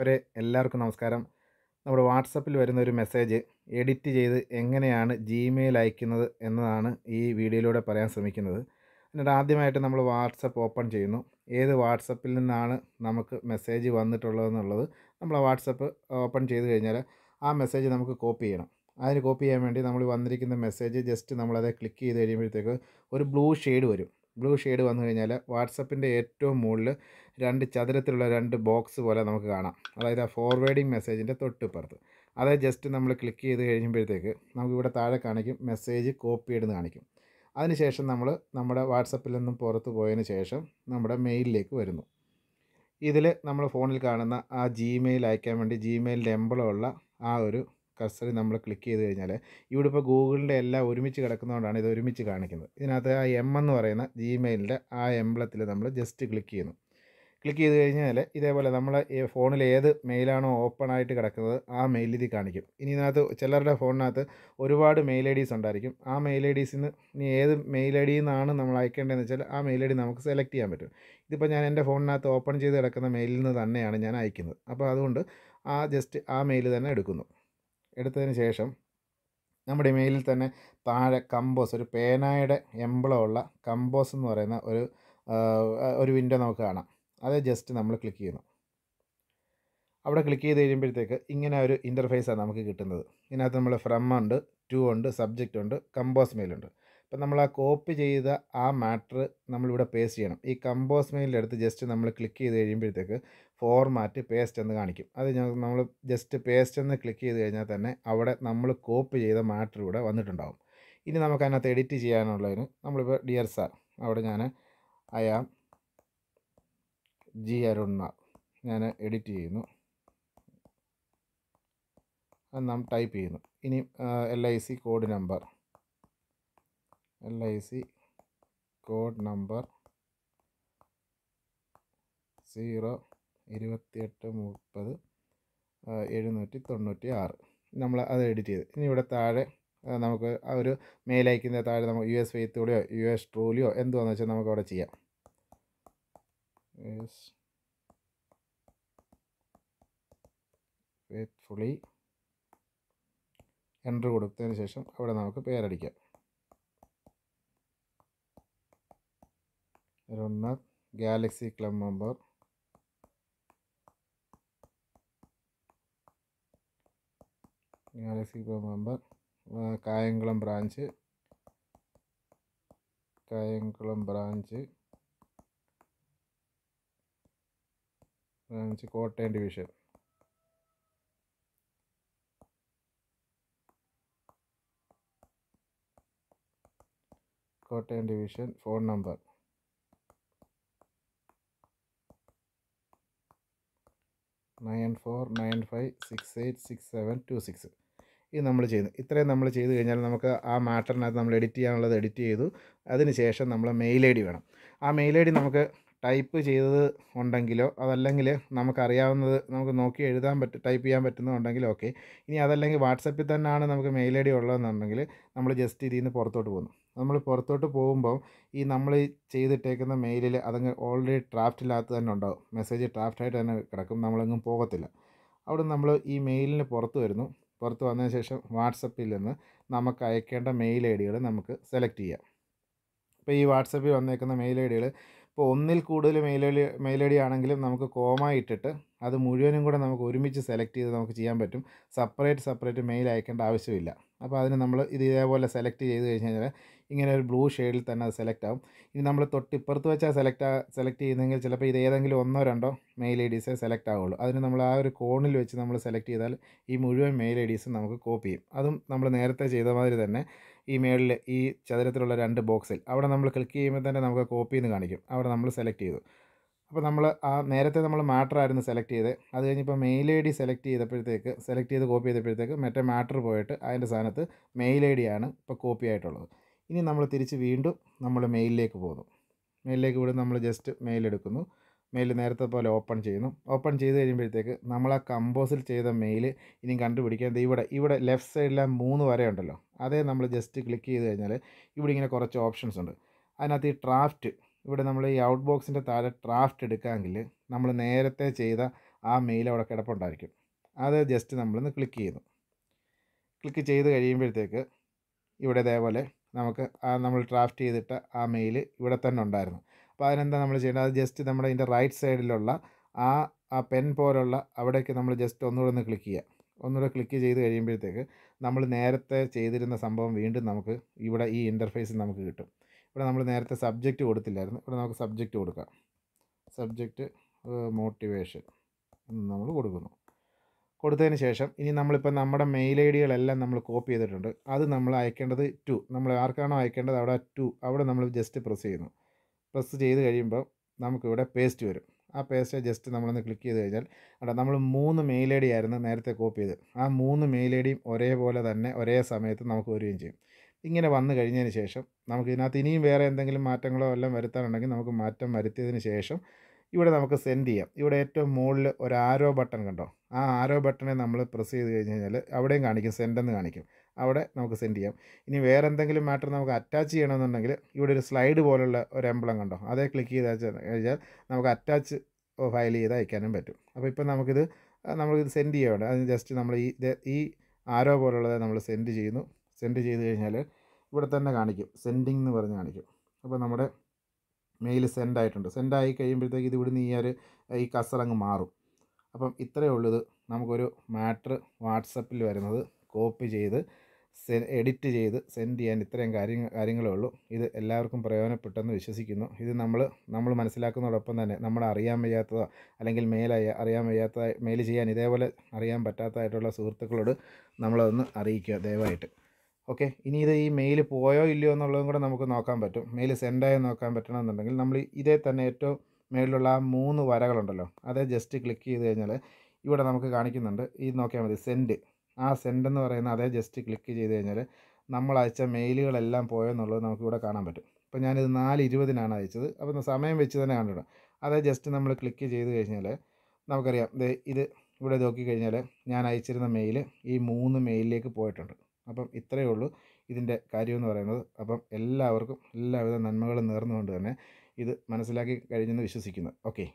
വരെ എല്ലാവർക്കും നമസ്കാരം. നമ്മുടെ വാട്സപ്പിൽ വരുന്ന ഒരു മെസ്സേജ് എഡിറ്റ് ചെയ്ത് എങ്ങനെയാണ് ജിമെയിൽ അയക്കുന്നത് എന്നതാണ് ഈ വീഡിയോയിലൂടെ പറയാൻ ശ്രമിക്കുന്നത്. എന്നിട്ട് ആദ്യമായിട്ട് നമ്മൾ വാട്സപ്പ് ഓപ്പൺ ചെയ്യുന്നു. ഏത് വാട്സപ്പിൽ നിന്നാണ് നമുക്ക് മെസ്സേജ് വന്നിട്ടുള്ളതെന്നുള്ളത് നമ്മൾ വാട്സപ്പ് ഓപ്പൺ ചെയ്ത് കഴിഞ്ഞാൽ ആ മെസ്സേജ് നമുക്ക് കോപ്പി ചെയ്യണം. അതിന് കോപ്പി ചെയ്യാൻ വേണ്ടി നമ്മൾ വന്നിരിക്കുന്ന മെസ്സേജ് ജസ്റ്റ് നമ്മളത് ക്ലിക്ക് ചെയ്ത് കഴിയുമ്പോഴത്തേക്ക് ഒരു ബ്ലൂ ഷെയ്ഡ് വരും. ബ്ലൂ ഷെയ്ഡ് വന്നു കഴിഞ്ഞാൽ വാട്സപ്പിന്റെ ഏറ്റവും മുകളിൽ രണ്ട് ചതുരത്തിലുള്ള രണ്ട് ബോക്സ് പോലെ നമുക്ക് കാണാം. അതായത് ആ ഫോർവേഡിങ് മെസ്സേജിന്റെ തൊട്ടിപ്പുറത്ത്. അത് ജസ്റ്റ് നമ്മൾ ക്ലിക്ക് ചെയ്ത് കഴിയുമ്പോഴത്തേക്ക് നമുക്കിവിടെ താഴെ കാണിക്കും മെസ്സേജ് കോപ്പി ചെയ്തെന്ന് കാണിക്കും. അതിനുശേഷം നമ്മൾ നമ്മുടെ വാട്സപ്പിൽ നിന്നും പുറത്ത് പോയതിന് ശേഷം നമ്മുടെ മെയിലിലേക്ക് വരുന്നു. ഇതിൽ നമ്മൾ ഫോണിൽ കാണുന്ന ആ ജിമെയിൽ അയക്കാൻ വേണ്ടി ജിമെയിലിന്റെ എംബളമുള്ള ആ ഒരു കർസറി നമ്മൾ ക്ലിക്ക് ചെയ്ത് കഴിഞ്ഞാൽ ഇവിടെ ഇപ്പോൾ ഗൂഗിളിന്റെ എല്ലാം ഒരുമിച്ച് കിടക്കുന്നതുകൊണ്ടാണ് ഇത് ഒരുമിച്ച് കാണിക്കുന്നത്. ഇതിനകത്ത് ആ എം എന്ന് പറയുന്ന ജിമെയിലിന്റെ ആ എംബ്ലത്തിൽ നമ്മൾ ജസ്റ്റ് ക്ലിക്ക് ചെയ്യുന്നു. ക്ലിക്ക് ചെയ്ത് കഴിഞ്ഞാൽ ഇതേപോലെ നമ്മൾ ഫോണിൽ ഏത് മെയിലാണോ ഓപ്പൺ ആയിട്ട് കിടക്കുന്നത് ആ മെയിൽ ഇതിൽ കാണിക്കും. ഇനി ഇതിനകത്ത് ചിലരുടെ ഫോണിനകത്ത് ഒരുപാട് മെയിൽ ഐ ഡീസ് ഉണ്ടായിരിക്കും. ആ മെയിൽ ഐ ഡീസിൽ നിന്ന് ഇനി ഏത് മെയിൽ ഐ ഡിയിൽ നിന്നാണ് നമ്മൾ അയക്കേണ്ടതെന്ന് വെച്ചാൽ ആ മെയിൽ ഐ ഡി നമുക്ക് സെലക്ട് ചെയ്യാൻ പറ്റും. ഇതിപ്പോൾ ഞാൻ എന്റെ ഫോണിനകത്ത് ഓപ്പൺ ചെയ്ത് കിടക്കുന്ന മെയിലിൽ നിന്ന് തന്നെയാണ് ഞാൻ അയക്കുന്നത്. അപ്പോൾ അതുകൊണ്ട് ആ ജസ്റ്റ് ആ മെയിൽ തന്നെ എടുക്കുന്നു. എടുത്തതിന് ശേഷം നമ്മുടെ ഇമെയിലിൽ തന്നെ താഴെ കമ്പോസ് ഒരു പേനായുടെ എംബ്ലമുള്ള കമ്പോസ് എന്ന് പറയുന്ന ഒരു ഒരു വിൻഡോ നമുക്ക് കാണാം. അത് ജസ്റ്റ് നമ്മൾ ക്ലിക്ക് ചെയ്യുന്നു. അവിടെ ക്ലിക്ക് ചെയ്ത് കഴിയുമ്പോഴത്തേക്ക് ഇങ്ങനെ ഒരു ഇന്റർഫേസാണ് നമുക്ക് കിട്ടുന്നത്. ഇതിനകത്ത് നമ്മൾ ഫ്രം ഉണ്ട് ടു ഉണ്ട് സബ്ജക്റ്റ് ഉണ്ട് കമ്പോസ് മെയിലുണ്ട് അപ്പം നമ്മൾ ആ കോപ്പി ചെയ്ത ആ മാറ്റർ നമ്മളിവിടെ പേസ്റ്റ് ചെയ്യണം. ഈ കമ്പോസ് മെയിലെടുത്ത് ജസ്റ്റ് നമ്മൾ ക്ലിക്ക് ചെയ്ത് കഴിയുമ്പോഴത്തേക്ക് ഫോർമാറ്റ് പേസ്റ്റ് എന്ന് കാണിക്കും. അത് നമ്മൾ ജസ്റ്റ് പേസ്റ്റ് എന്ന് ക്ലിക്ക് ചെയ്ത് കഴിഞ്ഞാൽ തന്നെ അവിടെ നമ്മൾ കോപ്പി ചെയ്ത മാറ്റർ ഇവിടെ വന്നിട്ടുണ്ടാകും ഇനി നമുക്ക് അതിനകത്ത് എഡിറ്റ് ചെയ്യാനുള്ളതിന് നമ്മളിപ്പോൾ ഡിയർ സാർ അവിടെ ഞാൻ അയാം ജി അരുണ ഞാൻ എഡിറ്റ് ചെയ്യുന്നു. നാം ടൈപ്പ് ചെയ്യുന്നു. ഇനി L I C code number L I C code number zero ഇരുപത്തിയെട്ട് മുപ്പത് എഴുന്നൂറ്റി തൊണ്ണൂറ്റി ആറ് നമ്മൾ അത് എഡിറ്റ് ചെയ്ത്. ഇനി ഇവിടെ താഴെ നമുക്ക് ആ ഒരു മെയിൽ അയക്കുന്ന താഴെ നമുക്ക് യു എസ് ഫെയ്ത്തോടെയോ യു എസ് ട്രൂലിയോ എന്തുവാന്ന് വെച്ചാൽ നമുക്ക് അവിടെ ചെയ്യാം. ഫുള്ളി ഫെയ്ത്ത്ഫുള്ളി എന്റർ കൊടുത്തതിന് ശേഷം അവിടെ നമുക്ക് പേരടിക്കാം. ఉన్న galaxy club member galaxy club member Kayamkulam branch Kayamkulam branch branch Kottayam division Kottayam division phone number nine four nine five six eight six seven two six. ഇത് നമ്മൾ ചെയ്യുന്നു ഇത്രയും നമ്മൾ ചെയ്ത് കഴിഞ്ഞാൽ നമുക്ക് ആ മാറ്ററിനകത്ത് നമ്മൾ എഡിറ്റ് ചെയ്യാനുള്ളത് എഡിറ്റ് ചെയ്തു. അതിന് ശേഷം നമ്മൾ മെയിൽ ഐ ഡി വേണം. ആ മെയിൽ ഐ ഡി നമുക്ക് ടൈപ്പ് ചെയ്തത് ഉണ്ടെങ്കിലോ അതല്ലെങ്കിൽ നമുക്കറിയാവുന്നത് നമുക്ക് നോക്കി എഴുതാൻ പറ്റും ടൈപ്പ് ചെയ്യാൻ പറ്റുന്നുണ്ടെങ്കിൽ ഓക്കെ. ഇനി അതല്ലെങ്കിൽ വാട്സപ്പിൽ തന്നെയാണ് നമുക്ക് മെയിൽ ഐ ഡി ഉള്ളതെന്നുണ്ടെങ്കിൽ നമ്മൾ ജസ്റ്റ് ഇതിൽ നിന്ന് പുറത്തോട്ട് പോകുന്നു. നമ്മൾ പുറത്തോട്ട് പോകുമ്പോൾ ഈ നമ്മൾ ചെയ്തിട്ടേക്കുന്ന മെയിലിൽ അതങ്ങ് ഓൾറെഡി ഡ്രാഫ്റ്റിനകത്ത് തന്നെ ഉണ്ടാവും. മെസ്സേജ് ഡ്രാഫ്റ്റായിട്ട് തന്നെ കിടക്കും. നമ്മളെങ്ങും പോകത്തില്ല. അവിടെ നമ്മൾ ഈ മെയിലിന് പുറത്ത് വരുന്നു. പുറത്ത് വന്നതിന് ശേഷം വാട്സപ്പിൽ നിന്ന് നമുക്ക് അയക്കേണ്ട മെയിൽ ഐ ഡികൾ നമുക്ക് സെലക്ട് ചെയ്യാം. ഇപ്പോൾ ഈ വാട്സപ്പിൽ വന്നേക്കുന്ന മെയിൽ ഐ ഡികൾ ഇപ്പോൾ ഒന്നിൽ കൂടുതൽ മെയിൽ മെയിൽ ഐ ഡി ആണെങ്കിലും നമുക്ക് കോമ ഇട്ടിട്ട് അത് മുഴുവനും കൂടെ നമുക്ക് ഒരുമിച്ച് സെലക്ട് ചെയ്ത് നമുക്ക് ചെയ്യാൻ പറ്റും. സെപ്പറേറ്റ് സെപ്പറേറ്റ് മെയിൽ അയക്കേണ്ട ആവശ്യമില്ല. അപ്പോൾ അതിന് നമ്മൾ ഇത് ഇതേപോലെ സെലക്ട് ചെയ്ത് കഴിഞ്ഞ് കഴിഞ്ഞാൽ ഇങ്ങനെ ഒരു ബ്ലൂ ഷെയ്ഡിൽ തന്നെ അത് സെലക്ട് ആവും. ഇനി നമ്മൾ തൊട്ടിപ്പുറത്ത് വെച്ചാൽ സെലക്ട് സെലക്ട് ചെയ്യുന്നെങ്കിൽ ചിലപ്പോൾ ഇത് ഏതെങ്കിലും ഒന്നോ രണ്ടോ മെയിൽ ഐ ഡീസേ സെലക്ട് ആവുള്ളൂ. അതിന് നമ്മൾ ആ ഒരു കോണിൽ വെച്ച് നമ്മൾ സെലക്ട് ചെയ്താൽ ഈ മുഴുവൻ മെയിൽ ഐ ഡീസും നമുക്ക് കോപ്പി ചെയ്യും. അതും നമ്മൾ നേരത്തെ ചെയ്ത മാതിരി തന്നെ ഈ മേളിൽ ഈ ചതുരത്തിലുള്ള രണ്ട് ബോക്സിൽ അവിടെ നമ്മൾ ക്ലിക്ക് ചെയ്യുമ്പോൾ തന്നെ നമുക്ക് കോപ്പി എന്ന് കാണിക്കും. അവിടെ നമ്മൾ സെലക്ട് ചെയ്തു. അപ്പോൾ നമ്മൾ ആ നേരത്തെ നമ്മൾ മാറ്റർ ആയിരുന്നു സെലക്ട് ചെയ്ത്. അത് കഴിഞ്ഞിപ്പോൾ മെയിൽ ഐ ഡി സെലക്ട് ചെയ്തപ്പോഴത്തേക്ക് സെലക്ട് ചെയ്ത് കോപ്പി ചെയ്തപ്പോഴത്തേക്ക് മറ്റേ മാറ്റർ പോയിട്ട് അതിന്റെ സ്ഥാനത്ത് മെയിൽ ഐ ഡി ആണ് ഇപ്പോൾ കോപ്പി ആയിട്ടുള്ളത്. ഇനി നമ്മൾ തിരിച്ച് വീണ്ടും നമ്മൾ മെയിലിലേക്ക് പോകുന്നു. മെയിലിലേക്ക് ഇവിടെ നമ്മൾ ജസ്റ്റ് മെയിൽ എടുക്കുന്നു. മെയിൽ നേരത്തെ പോലെ ഓപ്പൺ ചെയ്യുന്നു. ഓപ്പൺ ചെയ്ത് കഴിയുമ്പോഴത്തേക്ക് നമ്മൾ ആ കമ്പോസിൽ ചെയ്ത മെയിൽ ഇനി കണ്ടുപിടിക്കാൻ ഇവിടെ ഇവിടെ ലെഫ്റ്റ് സൈഡിലെ മൂന്ന് വരെ ഉണ്ടല്ലോ. അതേ നമ്മൾ ജസ്റ്റ് ക്ലിക്ക് ചെയ്ത് കഴിഞ്ഞാൽ ഇവിടെ ഇങ്ങനെ കുറച്ച് ഓപ്ഷൻസ് ഉണ്ട്. അതിനകത്ത് ഈ ഡ്രാഫ്റ്റ് ഇവിടെ നമ്മൾ ഈ ഔട്ട് ബോക്സിന്റെ താഴെ ഡ്രാഫ്റ്റ് എടുക്കാമെങ്കിൽ നമ്മൾ നേരത്തെ ചെയ്ത ആ മെയിൽ അവിടെ കിടപ്പുണ്ടായിരിക്കും. അത് ജസ്റ്റ് നമ്മളൊന്ന് ക്ലിക്ക് ചെയ്യുന്നു. ക്ലിക്ക് ചെയ്ത് കഴിയുമ്പോഴത്തേക്ക് ഇവിടെ ഇതേപോലെ നമുക്ക് ആ നമ്മൾ ഡ്രാഫ്റ്റ് ചെയ്തിട്ട ആ മെയിൽ ഇവിടെ തന്നെ ഉണ്ടായിരുന്നു. അപ്പോൾ അതിനെന്താ നമ്മൾ ചെയ്യേണ്ടത്? അത് ജസ്റ്റ് നമ്മുടെ ഇതിന്റെ റൈറ്റ് സൈഡിലുള്ള ആ ആ പെൻ പോലുള്ള അവിടേക്ക് നമ്മൾ ജസ്റ്റ് ഒന്നുകൂടെ ഒന്ന് ക്ലിക്ക് ചെയ്യുക. ഒന്നുകൂടെ ക്ലിക്ക് ചെയ്ത് കഴിയുമ്പോഴത്തേക്ക് നമ്മൾ നേരത്തെ ചെയ്തിരുന്ന സംഭവം വീണ്ടും നമുക്ക് ഇവിടെ ഈ ഇന്റർഫേസിൽ നമുക്ക് കിട്ടും. ഇവിടെ നമ്മൾ നേരത്തെ സബ്ജക്റ്റ് കൊടുത്തില്ലായിരുന്നു. ഇവിടെ നമുക്ക് സബ്ജക്റ്റ് കൊടുക്കാം. സബ്ജക്റ്റ് മോട്ടിവേഷൻ എന്ന് നമ്മൾ കൊടുക്കുന്നു. കൊടുത്തതിന് ശേഷം ഇനി നമ്മളിപ്പോൾ നമ്മുടെ മെയിൽ ഐ ഡികളെല്ലാം നമ്മൾ കോപ്പി ചെയ്തിട്ടുണ്ട്. അത് നമ്മൾ അയക്കേണ്ടത് ടു. നമ്മൾ ആർക്കാണോ അയക്കേണ്ടത് അവിടെ ടു. അവിടെ നമ്മൾ ജസ്റ്റ് പ്രസ് ചെയ്യുന്നു. പ്രസ് ചെയ്ത് കഴിയുമ്പോൾ നമുക്കിവിടെ പേസ്റ്റ് വരും. ആ പേസ്റ്റ് ജസ്റ്റ് നമ്മളൊന്ന് ക്ലിക്ക് ചെയ്ത് കഴിഞ്ഞാൽ അവിടെ നമ്മൾ മൂന്ന് മെയിൽ ഐ ഡി ആയിരുന്നു നേരത്തെ കോപ്പി ചെയ്ത് ആ മൂന്ന് മെയിൽ ഐ ഡിയും ഒരേപോലെ തന്നെ ഒരേ സമയത്ത് നമുക്ക് വരികയും ചെയ്യും. ഇങ്ങനെ വന്നു കഴിഞ്ഞതിന് ശേഷം നമുക്ക് ഇതിനകത്ത് ഇനിയും വേറെ എന്തെങ്കിലും മാറ്റങ്ങളോ എല്ലാം വരുത്താനുണ്ടെങ്കിൽ നമുക്ക് മാറ്റം വരുത്തിയതിന് ശേഷം ഇവിടെ നമുക്ക് സെൻഡ് ചെയ്യാം. ഇവിടെ ഏറ്റവും മുകളിൽ ഒരു ആരോ ബട്ടൺ കണ്ടോ? ആ ആരോ ബട്ടണെ നമ്മൾ പ്രസ് ചെയ്ത് കഴിഞ്ഞ് കഴിഞ്ഞാൽ അവിടെയും കാണിക്കും സെൻഡ് എന്ന് കാണിക്കും. അവിടെ നമുക്ക് സെൻഡ് ചെയ്യാം. ഇനി വേറെ എന്തെങ്കിലും മാറ്റർ നമുക്ക് അറ്റാച്ച് ചെയ്യണമെന്നുണ്ടെങ്കിൽ ഇവിടെ ഒരു സ്ലൈഡ് പോലുള്ള ഒരു എംബ്ലം കണ്ടോ? അതേ ക്ലിക്ക് ചെയ്ത് കഴിഞ്ഞാൽ നമുക്ക് അറ്റാച്ച് ഫയൽ ചെയ്ത് അയക്കാനും പറ്റും. അപ്പോൾ ഇപ്പം നമുക്കിത് നമുക്കിത് സെൻഡ് ചെയ്യാണ് അതിന് ജസ്റ്റ് നമ്മൾ ഈ ഈ ആരോ പോലുള്ളത് നമ്മൾ സെൻഡ് ചെയ്യുന്നു. സെൻഡ് ചെയ്ത് കഴിഞ്ഞാൽ ഇവിടെ തന്നെ കാണിക്കും. സെൻഡിങ് എന്ന് പറഞ്ഞ് കാണിക്കും. അപ്പോൾ നമ്മുടെ മെയിൽ സെൻഡ് ആയിട്ടുണ്ട്. സെൻഡ് ആയി കഴിയുമ്പോഴത്തേക്ക് ഇത് ഇവിടുന്ന് ഈ ഒരു ഈ കസറങ്ങ് മാറും. അപ്പം ഇത്രയേ ഉള്ളൂ നമുക്കൊരു മാറ്റർ വാട്സപ്പിൽ വരുന്നത് കോപ്പി ചെയ്ത് എഡിറ്റ് ചെയ്ത് സെൻഡ് ചെയ്യാൻ ഇത്രയും കാര്യങ്ങൾ കാര്യങ്ങളേ ഉള്ളൂ. ഇത് എല്ലാവർക്കും പ്രയോജനപ്പെട്ടെന്ന് വിശ്വസിക്കുന്നു. ഇത് നമ്മൾ നമ്മൾ മനസ്സിലാക്കുന്നതോടൊപ്പം തന്നെ നമ്മൾ അറിയാൻ വയ്യാത്തതോ അല്ലെങ്കിൽ മെയിലായ അറിയാൻ വയ്യാത്ത മെയിൽ ചെയ്യാൻ ഇതേപോലെ അറിയാൻ പറ്റാത്തതായിട്ടുള്ള സുഹൃത്തുക്കളോട് നമ്മളതൊന്ന് അറിയിക്കുക ദയവായിട്ട്. ഓക്കെ ഇനി ഇത് ഈ മെയിൽ പോയോ ഇല്ലയോ എന്നുള്ളതും കൂടെ നമുക്ക് നോക്കാൻ പറ്റും. മെയിൽ സെൻഡായോ നോക്കാൻ പറ്റണമെന്നുണ്ടെങ്കിൽ നമ്മൾ ഇതേ തന്നെ ഏറ്റവും മേളിലുള്ള ആ മൂന്ന് വരകളുണ്ടല്ലോ അത് ജസ്റ്റ് ക്ലിക്ക് ചെയ്ത് കഴിഞ്ഞാൽ ഇവിടെ നമുക്ക് കാണിക്കുന്നുണ്ട്. ഈ നോക്കിയാൽ മതി സെൻഡ് ആ സെൻഡ് എന്ന് പറയുന്ന അതേ ജസ്റ്റ് ക്ലിക്ക് ചെയ്ത് കഴിഞ്ഞാൽ നമ്മൾ അയച്ച മെയിലുകളെല്ലാം പോയെന്നുള്ളത് നമുക്ക് ഇവിടെ കാണാൻ പറ്റും. ഇപ്പോൾ ഞാനിത് നാല് ഇരുപതിനാണ് അയച്ചത്. അപ്പോൾ സമയം വെച്ച് തന്നെ കണ്ടിടും അതേ ജസ്റ്റ് നമ്മൾ ക്ലിക്ക് ചെയ്ത് കഴിഞ്ഞാൽ നമുക്കറിയാം ഇത് ഇവിടെ നോക്കിക്കഴിഞ്ഞാൽ ഞാൻ അയച്ചിരുന്ന മെയിൽ ഈ മൂന്ന് മെയിലിലേക്ക് പോയിട്ടുണ്ട്. അപ്പം ഇത്രയേ ഉള്ളൂ ഇതിന്റെ കാര്യമെന്ന് പറയുന്നത്. അപ്പം എല്ലാവർക്കും എല്ലാവിധ നന്മകളും നേർന്നുകൊണ്ട് തന്നെ ഇത് മനസ്സിലാക്കി കഴിഞ്ഞെന്ന് വിശ്വസിക്കുന്നു. ഓക്കെ.